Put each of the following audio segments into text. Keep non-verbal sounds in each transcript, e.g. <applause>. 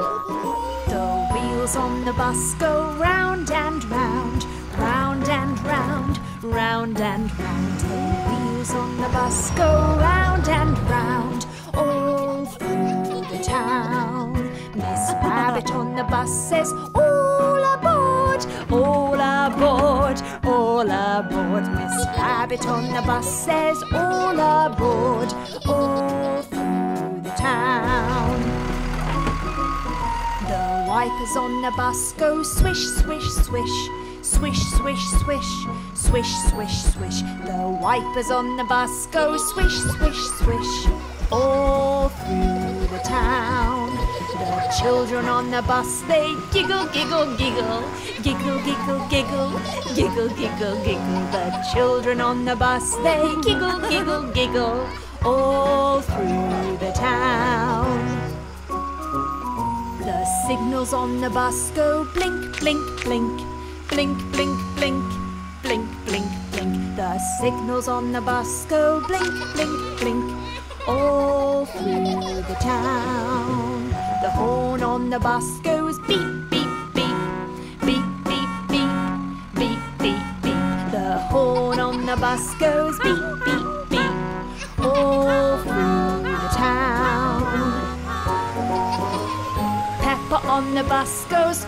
The wheels on the bus go round and round, round and round, round and round. The wheels on the bus go round and round, all through the town. Miss Rabbit on the bus says, All aboard, all aboard, all aboard. Miss Rabbit on the bus says, All aboard, all through wipers on the bus go swish, swish, swish. Swish, swish, swish, swish, swish, swish. The wipers on the bus go swish, swish, swish. All through the town. The children on the bus, they giggle, giggle, giggle. Giggle, giggle, giggle. Giggle, giggle, giggle. The children on the bus, they giggle, giggle, giggle. All through the town. The signals on the bus go blink, blink, blink. Blink, blink, blink. Blink, blink, blink. The signals on the bus go blink, blink, blink. All through the town. The horn on the bus goes beep, beep, beep. Beep, beep, beep. Beep, beep. The horn on the bus goes beep, beep, beep. All through the town. Peppa on the bus goes.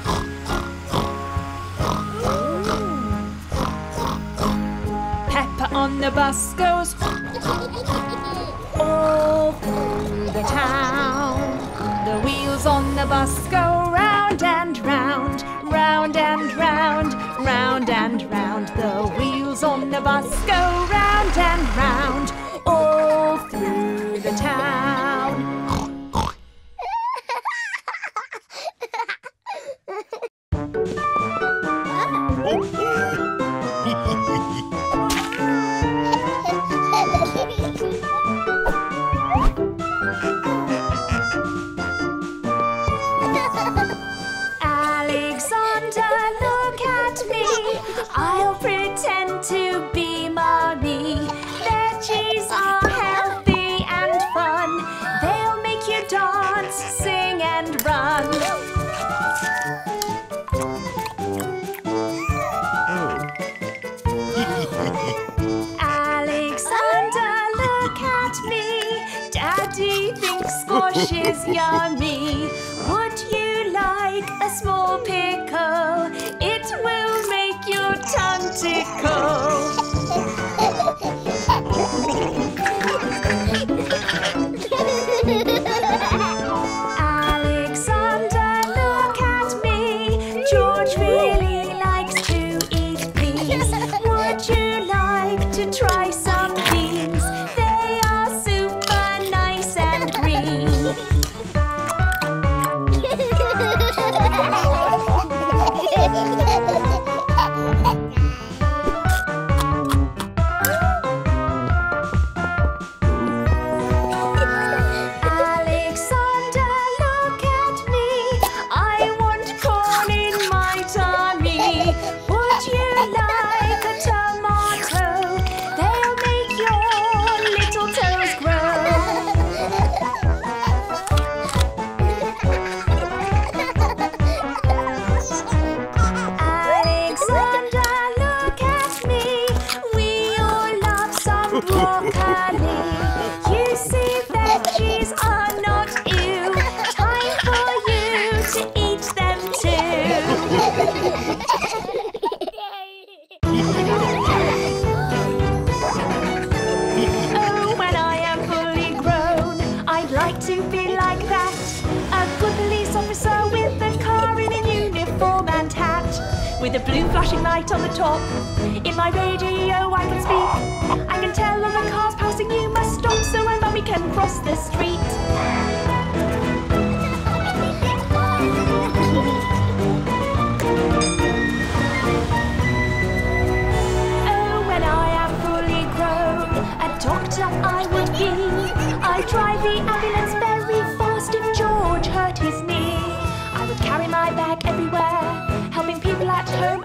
Peppa on the bus goes all through the town. The wheels on the bus go round and round, round and round, round and round. The wheels on the bus go round and round, all light on the top. In my radio, I can speak. I can tell all the cars passing you must stop so my mummy can cross the street. Oh, when I am fully grown, a doctor I would be. I'd drive the ambulance very fast if George hurt his knee. I would carry my bag everywhere, helping people at home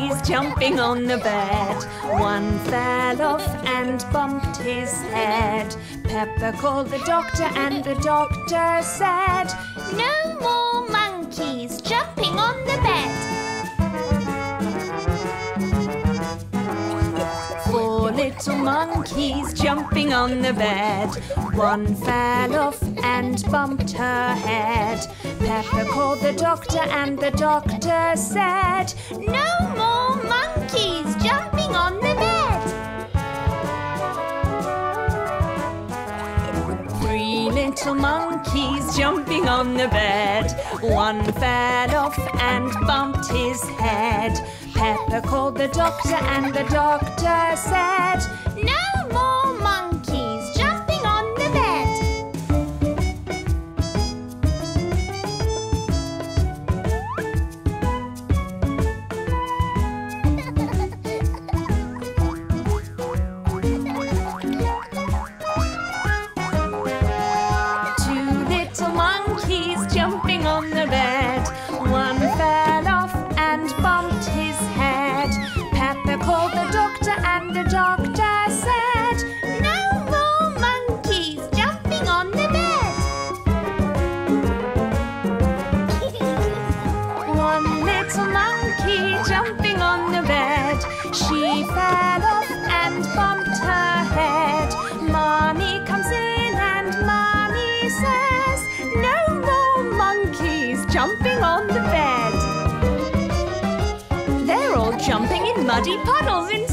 he's jumping on the bed. One fell off and bumped his head. Peppa called the doctor, and the doctor said, No more monkeys jumping on the bed. Four little monkeys jumping on the bed. One fell off and bumped her head. Peppa called the doctor, and the doctor said, No little monkeys jumping on the bed. One fell off and bumped his head. Peppa called the doctor, and the doctor said, no more monkeys jumping on the bed. <laughs> One little monkey jumping on the bed. She fell off and bumped her head. Mommy comes in and Mommy says, no more monkeys jumping on the bed. They're all jumping in muddy puddles in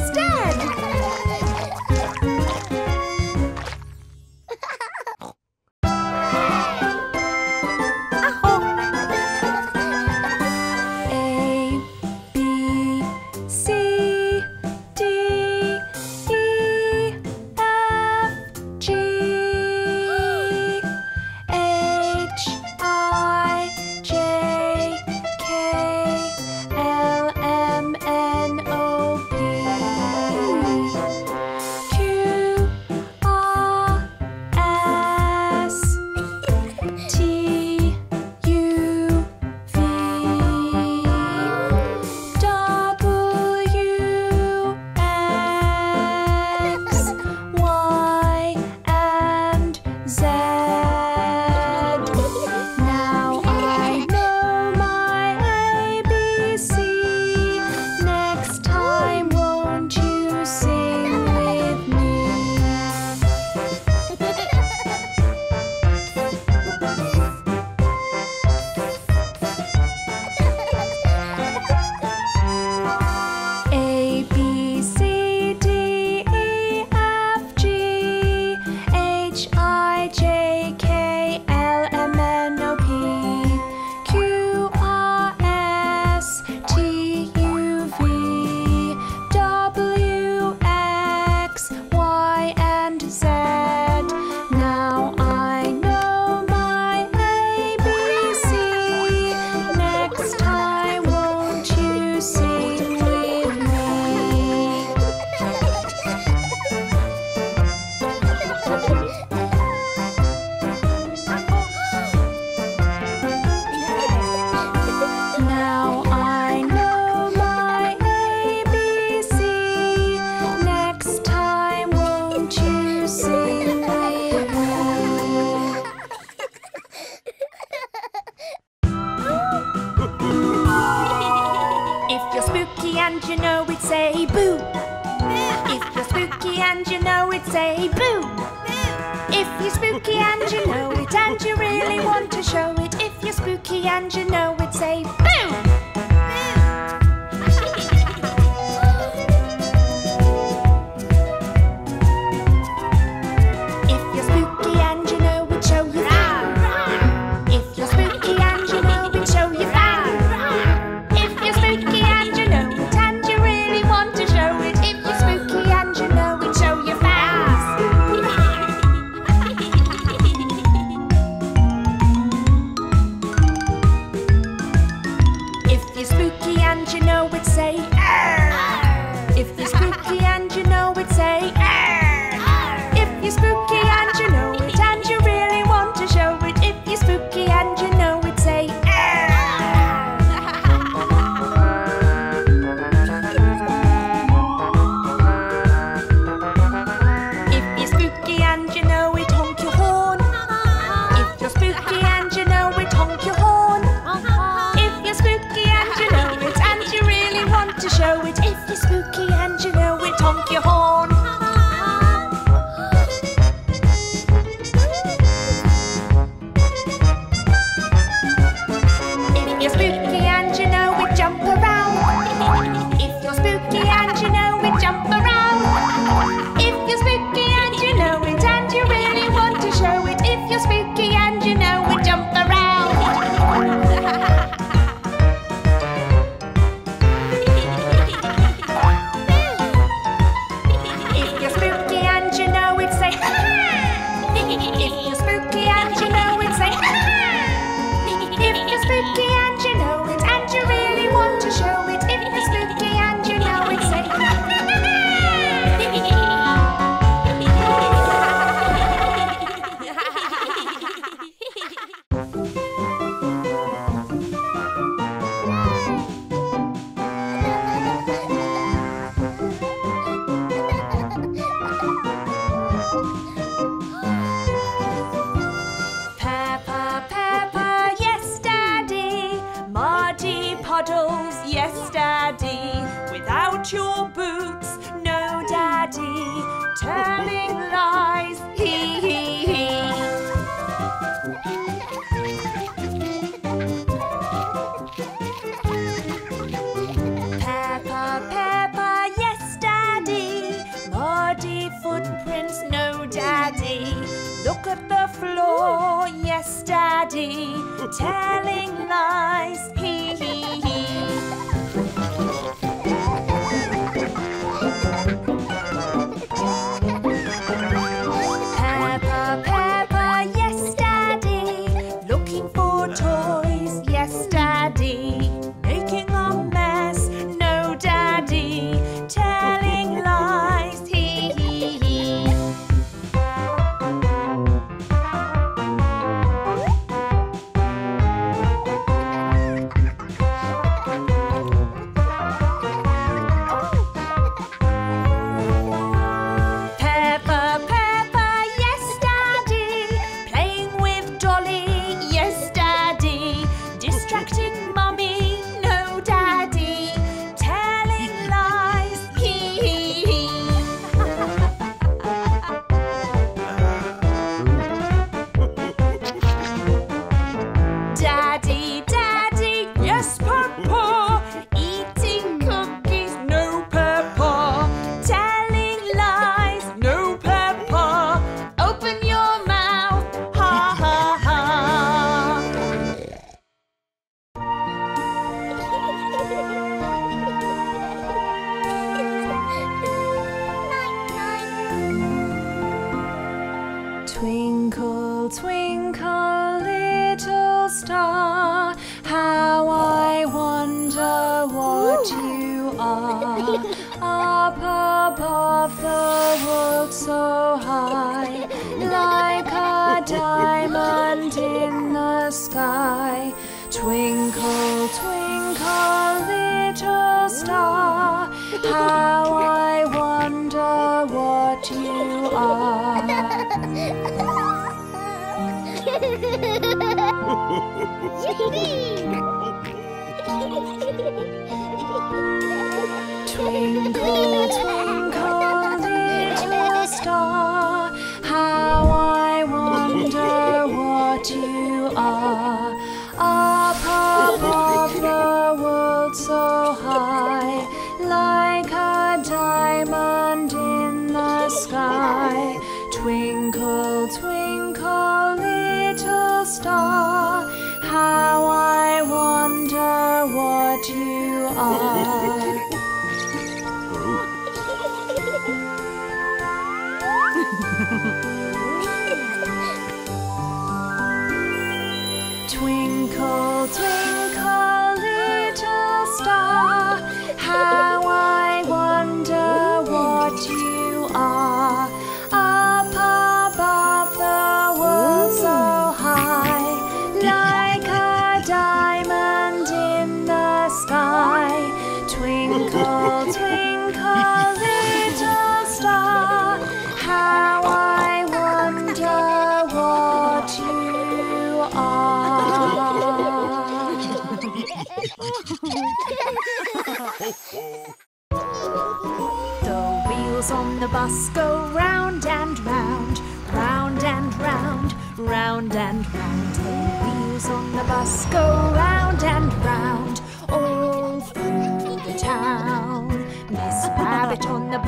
从头。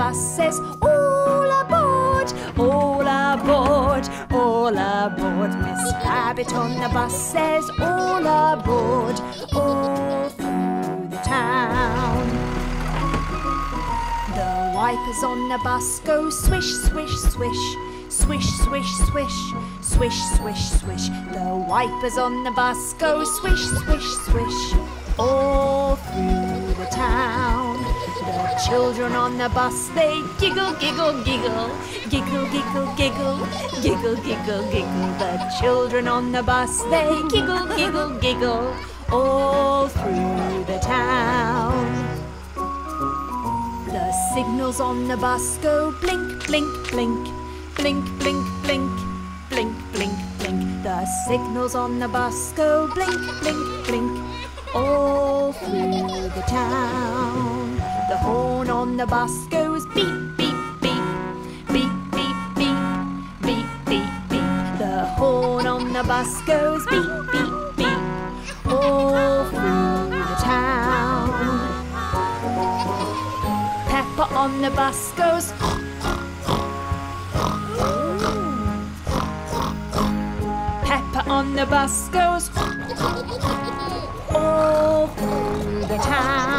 Bus says, All aboard, all aboard, all aboard. Miss Rabbit on the bus says, All aboard, all through the town. The wipers on the bus go swish, swish, swish. Swish, swish, swish, swish, swish, swish. The wipers on the bus go swish, swish, swish. All through the town. Children on the bus, they giggle, giggle, giggle. Giggle, giggle, giggle. Giggle, giggle, giggle. The children on the bus, they giggle, giggle, giggle. All through the town. The signals on the bus go blink, blink, blink. Blink, blink, blink. Blink, blink, blink. The signals on the bus go blink, blink, blink. All through the town. The horn on the bus goes beep, beep, beep. Beep, beep, beep. Beep, beep, beep. The horn on the bus goes beep, beep, beep. All through the town. Peppa on the bus goes. Peppa on the bus goes all through the town.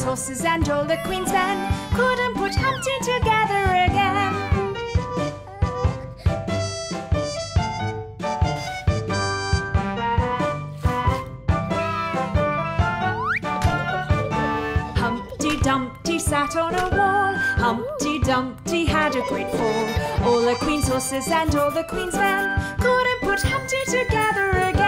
Queen's horses and all the queen's men couldn't put Humpty together again. Humpty Dumpty sat on a wall. Humpty Dumpty had a great fall. All the queen's horses and all the queen's men couldn't put Humpty together again.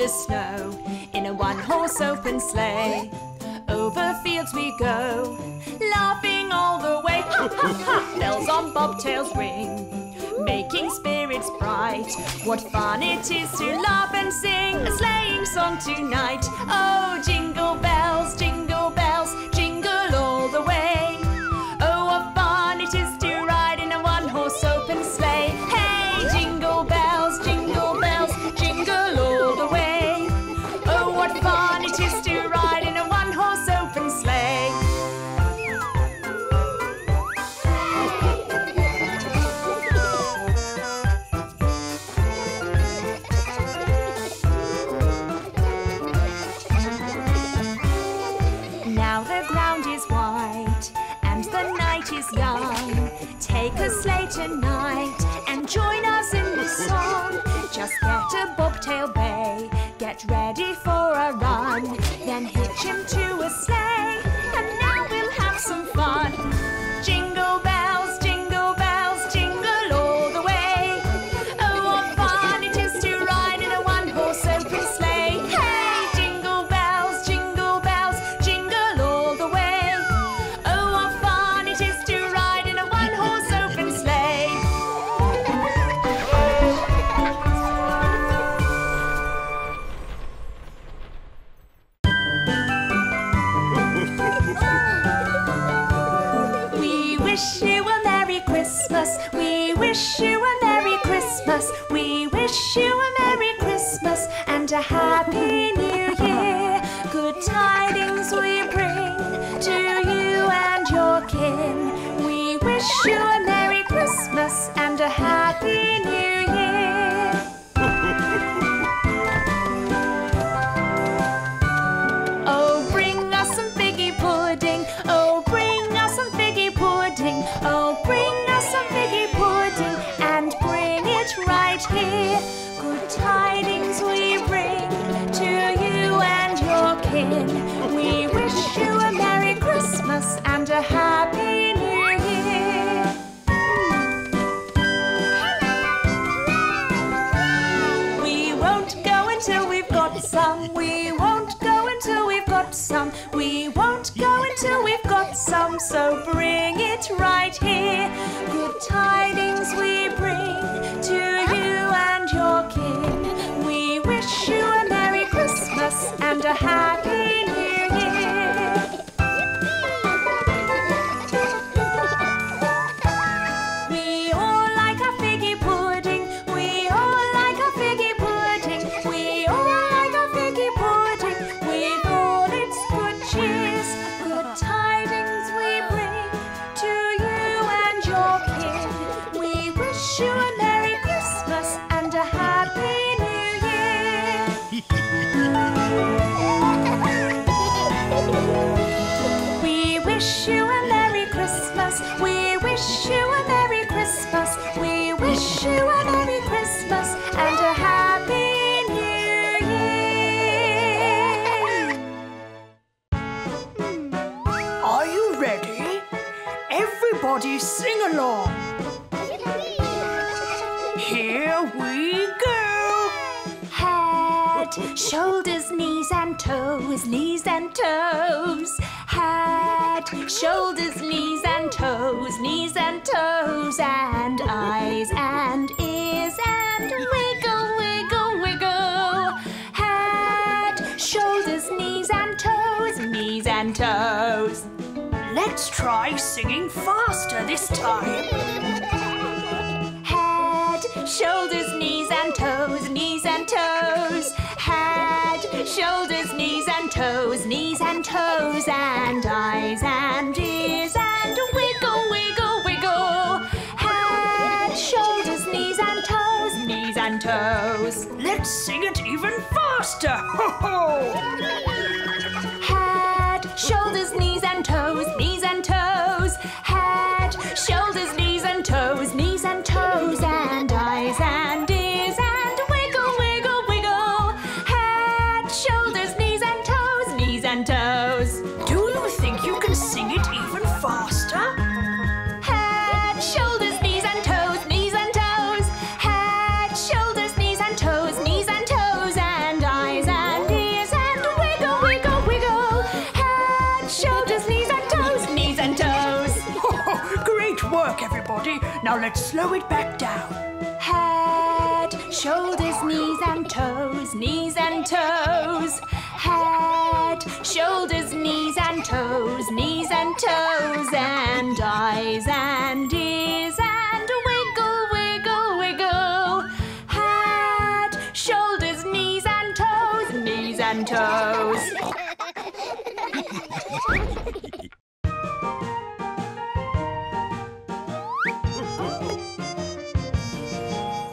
the snow in a one horse open sleigh. Over fields we go, laughing all the way. Bells on bobtails ring, making spirits bright. What fun it is to laugh and sing a sleighing song tonight! Oh, jingle bells! A happy Here we go. Head, shoulders, knees and toes, knees and toes. Head, shoulders, knees and toes, knees and toes, and eyes and ears and wiggle, wiggle, wiggle. Head, shoulders, knees and toes, knees and toes. Let's try singing faster this time. Shoulders, knees and toes, knees and toes. Head, shoulders, knees and toes, knees and toes, and eyes and ears and wiggle, wiggle, wiggle. Head, shoulders, knees and toes, knees and toes. Let's sing it even faster. Ho ho! Head, shoulders, knees and toes, knees and toes. Head, shoulders, Now let's slow it back down. Head, shoulders, knees and toes, knees and toes. Head, shoulders, knees and toes, knees and toes, and eyes and ears and wiggle, wiggle, wiggle. Head, shoulders, knees and toes, knees and toes. <laughs>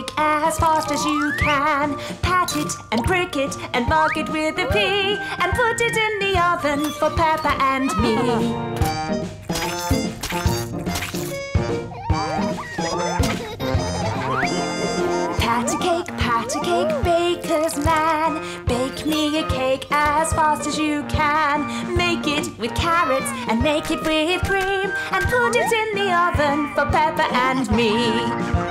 Shake as fast as you can. Pat it and prick it and mark it with a P. And put it in the oven for Peppa and me. Pat a cake, pat a cake, baker's man. Bake me a cake as fast as you can. Make it with carrots and make it with cream. And put it in the oven for Peppa and me.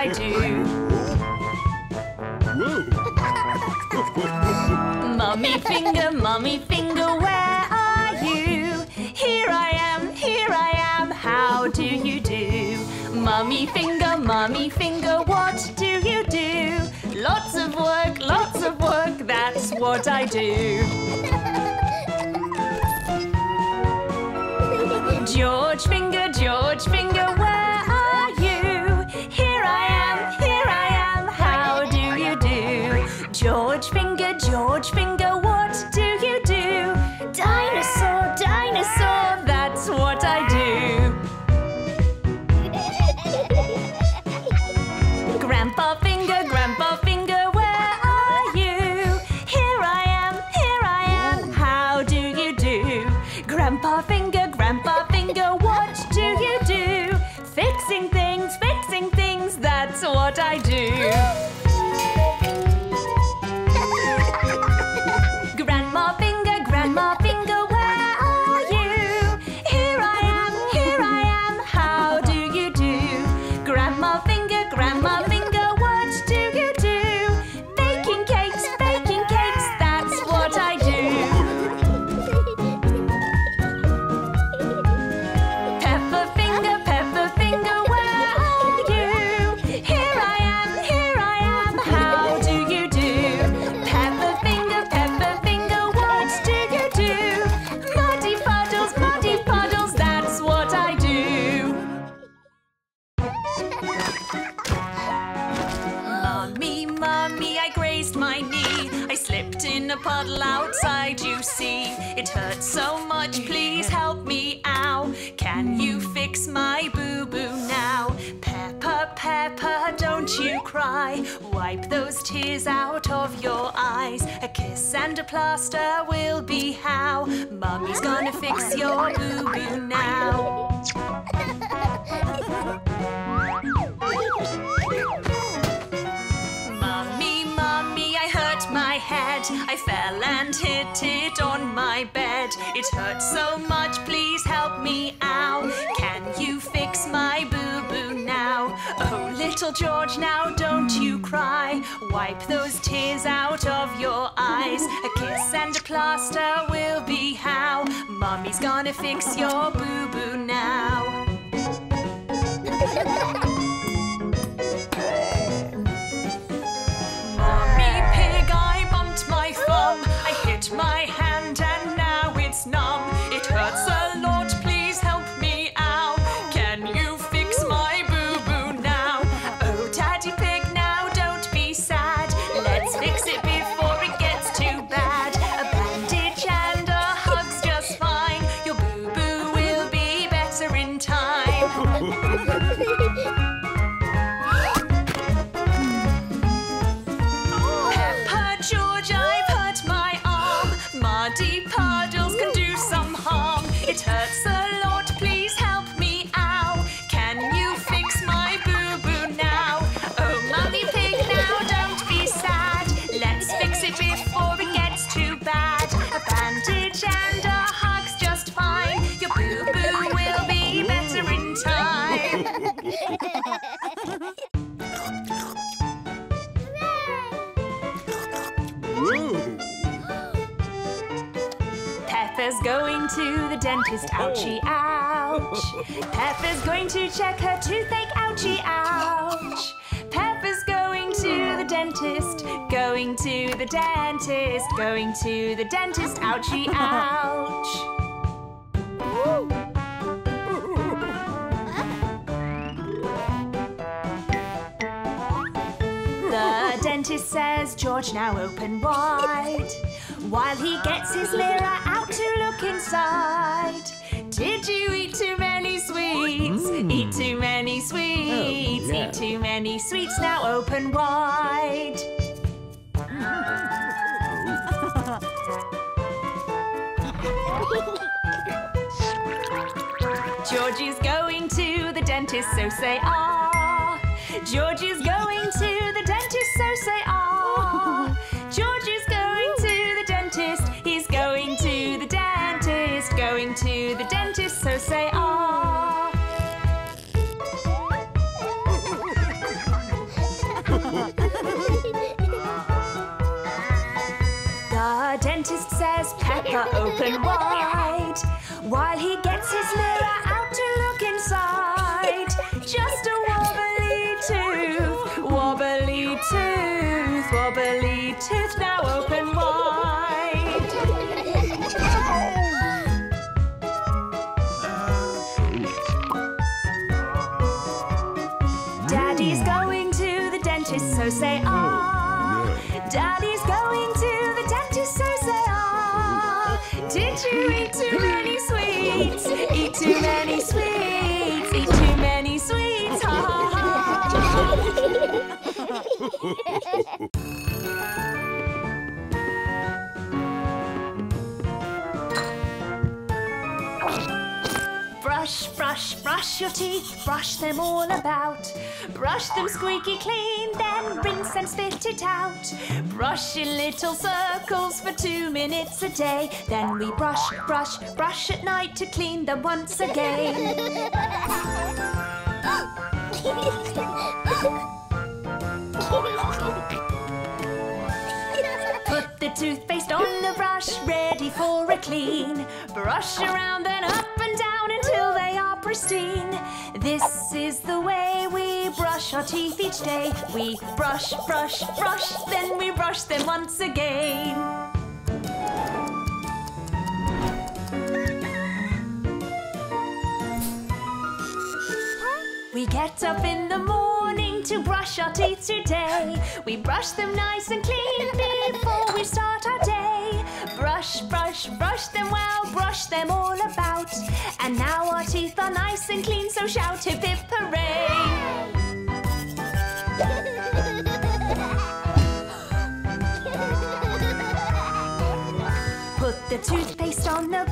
I do. <laughs> Mummy finger, mummy finger, where are you? Here I am, here I am, how do you do? Mummy finger, mummy finger, what do you do? Lots of work, lots of work, that's what I do. <laughs> George Finger, George Finger, It hurts so much, please help me out. Can you fix my boo-boo now? Oh, little George, now don't you cry. Wipe those tears out of your eyes. A kiss and a plaster will be happy. Mommy's gonna fix your boo-boo now. <laughs> ハハハハ! Dentist, oh. ouchie, ouch. Peppa's going to check her toothache, ouchie, ouch. Peppa's going to the dentist, going to the dentist, going to the dentist, ouchie, <laughs> ouch. The dentist says, George, now open wide. While he gets his mirror out look inside. Did you eat too many sweets? Eat too many sweets. yeah. Eat too many sweets, now open wide. Georgie's going to the dentist, so say ah. Georgie's going to the dentist, so say ah. Open wide. While he too many sweets. Eat too many sweets. Ha ha ha. Brush, brush, brush your teeth, brush them all about. Brush them squeaky clean, rinse and spit it out. Brush in little circles for two minutes a day. Then we brush, brush, brush at night to clean them once again. Put the toothpaste on the brush, ready for a clean. Brush around and up pristine. This is the way we brush our teeth each day. We brush, brush, brush, then we brush them once again. We get up in the morning to brush our teeth today. We brush them nice and clean before we start our day. Brush, brush, brush them well, brush them all about. And now our teeth are nice and clean, so shout hip hip hooray! Put the toothpaste on the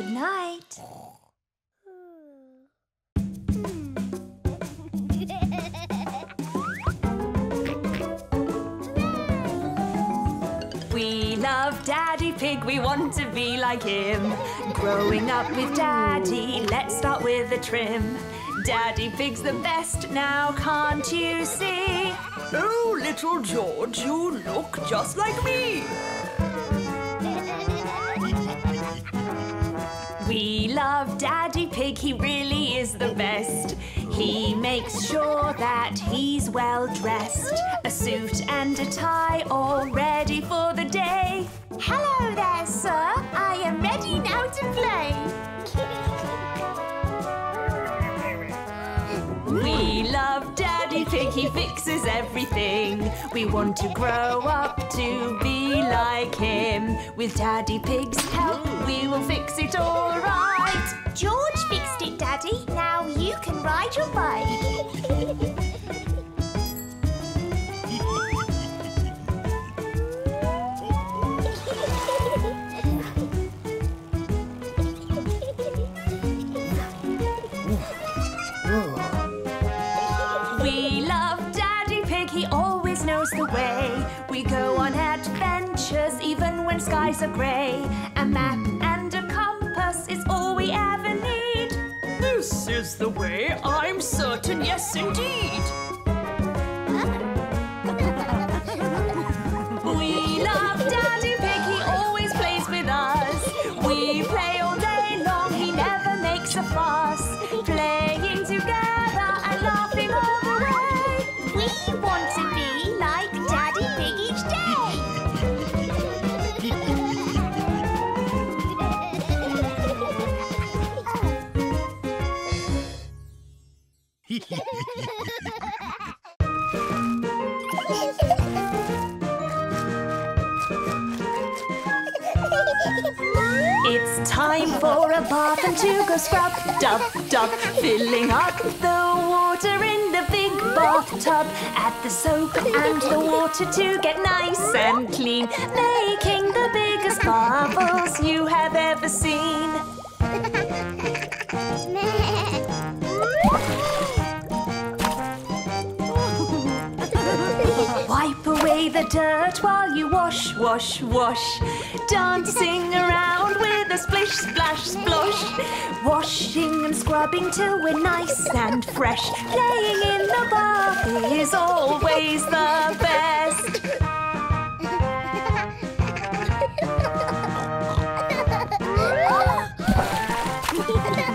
Good night. <laughs> We love Daddy Pig, we want to be like him. Growing up with Daddy, let's start with a trim. Daddy Pig's the best now, can't you see? Oh, little George, you look just like me. Love Daddy Pig, he really is the best. He makes sure that he's well dressed. A suit and a tie, all ready for the day. Hello there, sir. I am ready now to play. <laughs> love Daddy Pig, he fixes everything. We want to grow up to be like him. With Daddy Pig's help, we will fix it all right. George fixed it, Daddy. Now you can ride your bike. Are grey. A map and a compass is all we ever need. This is the way, I'm certain, yes indeed. To go scrub, dub, dub, filling up the water in the big bathtub. Add the soap and the water to get nice and clean, making the biggest bubbles you have ever seen. Wipe away the dirt while you wash, wash, wash. Dancing around a splish, splash, splosh. Washing and scrubbing till we're nice and fresh. Playing in the bath is always the best.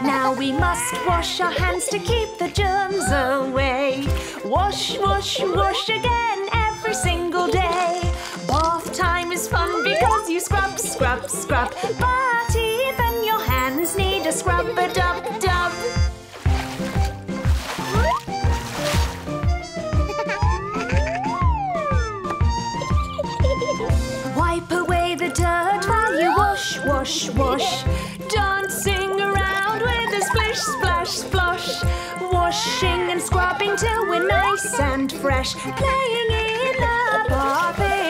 Now we must wash our hands to keep the germs away. Wash, wash, wash again every single day. Scrub, scrub. But even your hands need a scrub a dub dub. Wipe away the dirt while you wash, wash, wash. Dancing around with a splish, splash, splosh. Washing and scrubbing till we're nice and fresh. Playing in the bath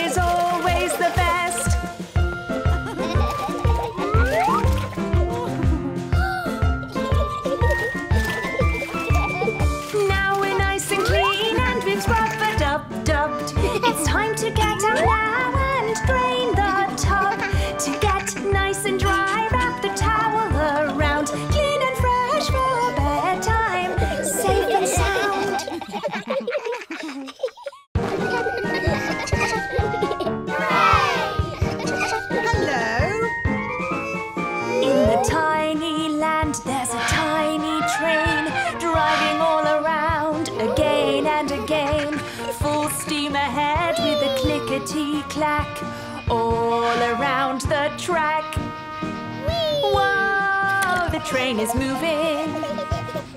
train is moving.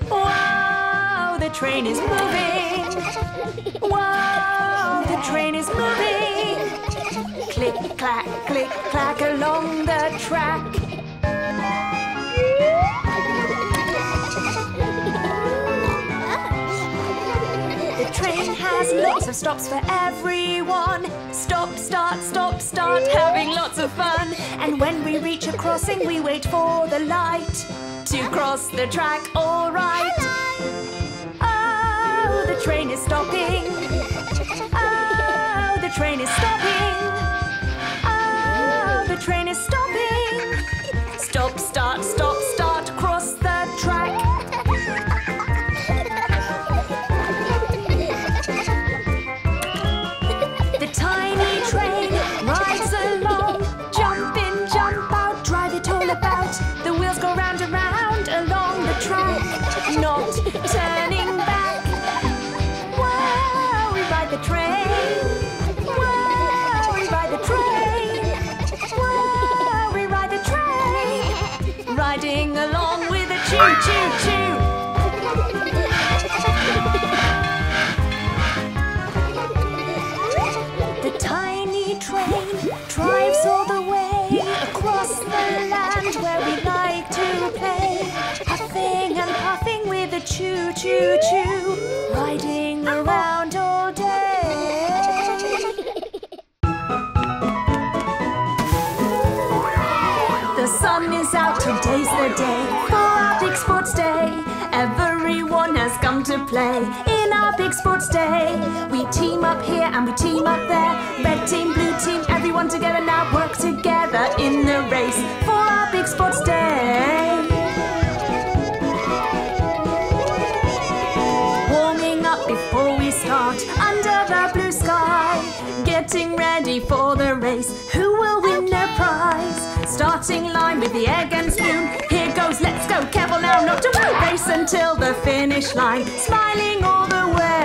Wow, the train is moving. Wow, the train is moving. Click, clack, click, clack along the track. The train has lots of stops for everyone. Stop, start, stop, start, having lots of fun. And when we reach a crossing, we wait for the light to cross the track, all right. Hello. Oh, the train is stopping. Oh, the train is stopping. Day, for Big Sports Day. Everyone has come to play in our Big Sports Day. We team up here and we team up there. Red team, blue team, everyone together now work together in the race for our Big Sports Day. Warming up before we start under the blue sky. Getting ready for the race. Who will win their prize? Starting line with the egg and spoon goes, let's go, careful now not to race until the finish line. Smiling all the way.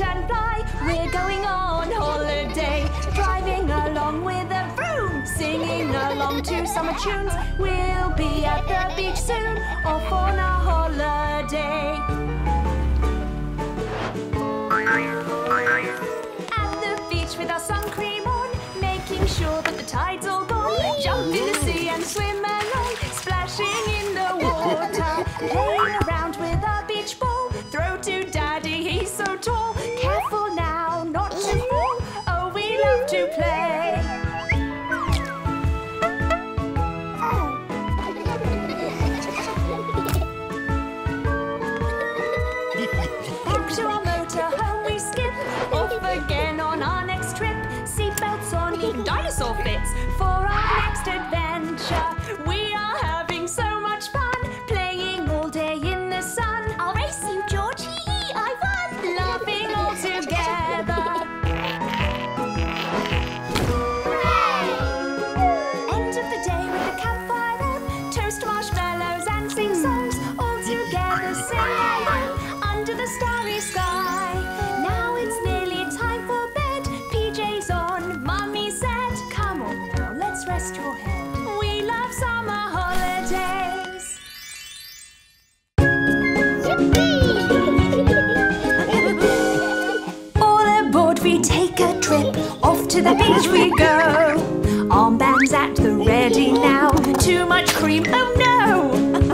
and fly. We're going on holiday, driving along with a vroom, singing along to summer tunes. We'll be at the beach soon, off on a holiday. At the beach with our sun cream on, making sure that the tide's all gone. Jump in the sea and swim along, splashing in the water. Beach we go. Armbands at the ready now. Too much cream, oh no! <laughs>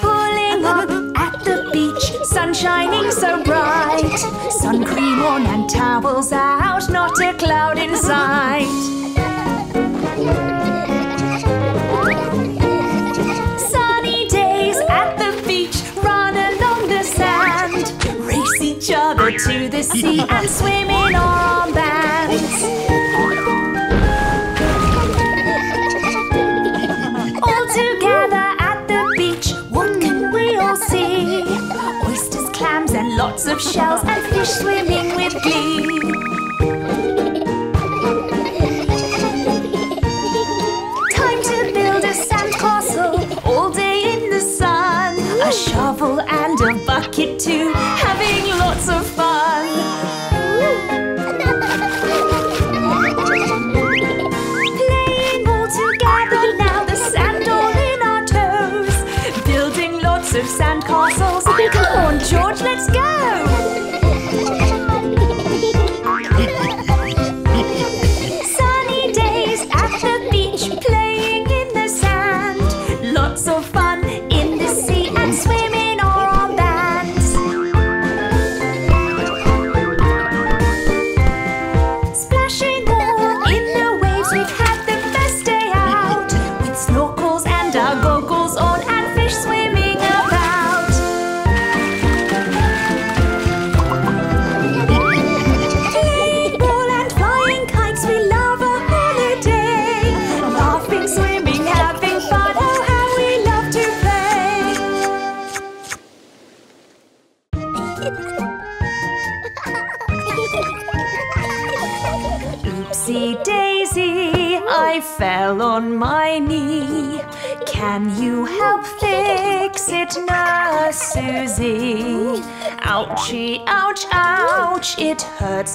Pulling up at the beach, sun shining so bright. Sun cream on and towels out, not a cloud in sight. Sea and swim in armbands. All together at the beach, what can we all see? Oysters, clams, and lots of shells, and fish swimming with glee. Come on, George, let's go.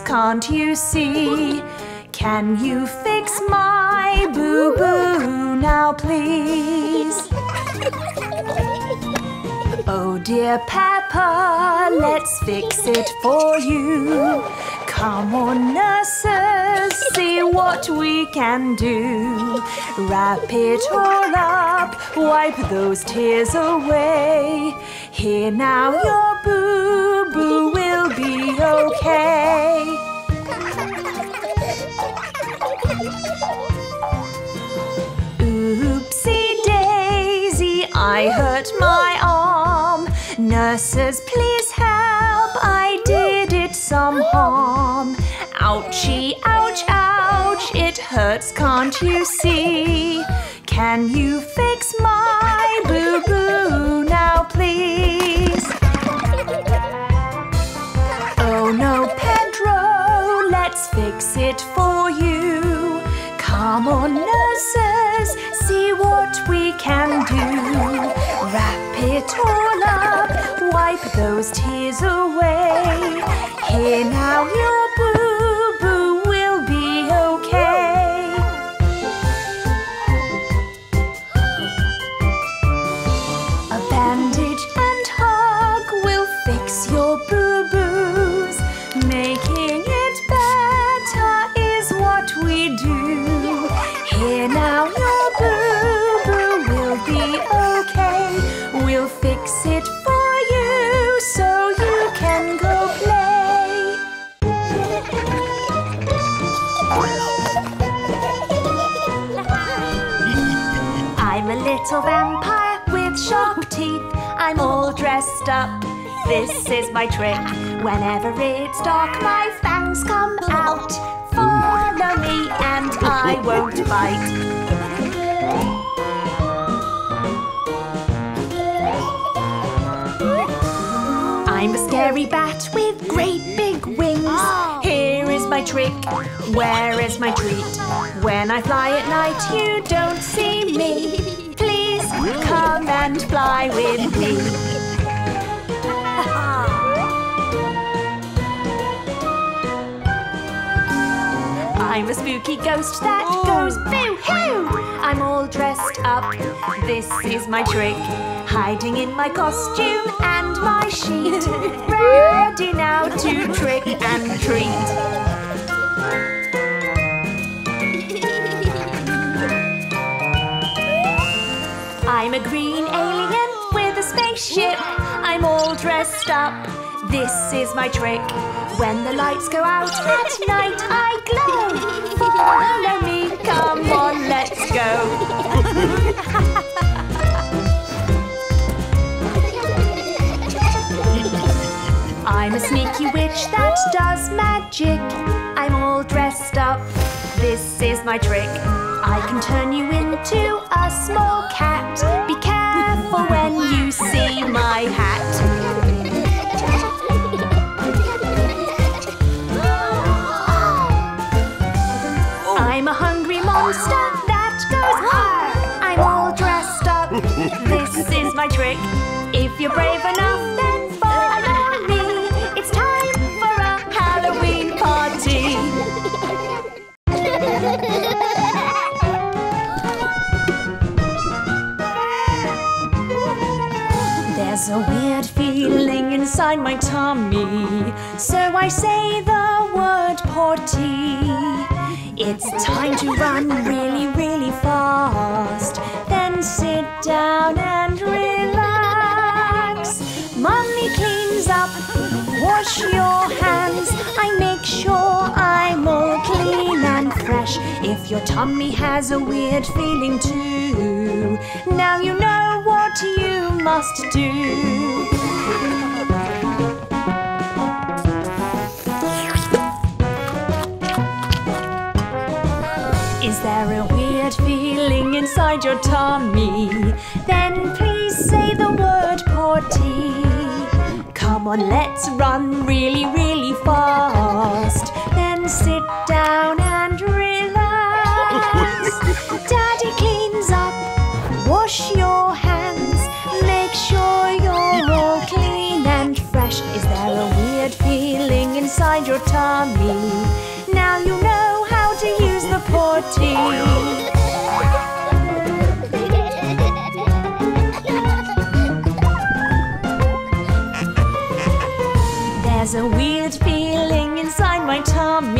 Can't you see? Can you fix my boo boo now, please? Oh dear Peppa, let's fix it for you. Come on, nurses, see what we can do. Wrap it all up, wipe those tears away. Here now, your boo boo will be okay. Hurt my arm. Nurses, please help, I did it some harm. Ouchie, ouch, ouch, it hurts, can't you see? Can you fix my boo boo now, please? Oh no, Pedro, let's fix it for you. Come on, nurses, see what we can do. All up, wipe those tears away. Here now, your I'm all dressed up. This is my trick. Whenever it's dark, my fangs come out. Follow me and I won't bite. I'm a scary bat with great big wings. Here is my trick. Where is my treat? When I fly at night, you don't see me. Come and fly with me. <laughs> I'm a spooky ghost that oh. goes boo hoo. I'm all dressed up. This is my trick. hiding in my costume and my sheet, <laughs> ready now to trick and treat. I'm a green alien with a spaceship. I'm all dressed up. This is my trick. When the lights go out at night, I glow. Follow me, come on, let's go. I'm a sneaky witch that does magic. I'm all dressed up. This is my trick. I can turn you into a small cat. Be careful when you see my hat. I'm a hungry monster that goes high. I'm all dressed up. <laughs> This is my trick. If you're brave enough, There's a weird feeling inside my tummy, so I say the word potty. It's time to run really, really fast. Then sit down and relax. Mummy cleans up, wash your hands. I make sure I'm all clean and fresh. If your tummy has a weird feeling too, now you know what you must do. Is there a weird feeling inside your tummy? Then please say the word potty. Come on, let's run really, really fast. Then sit down a weird feeling inside my tummy,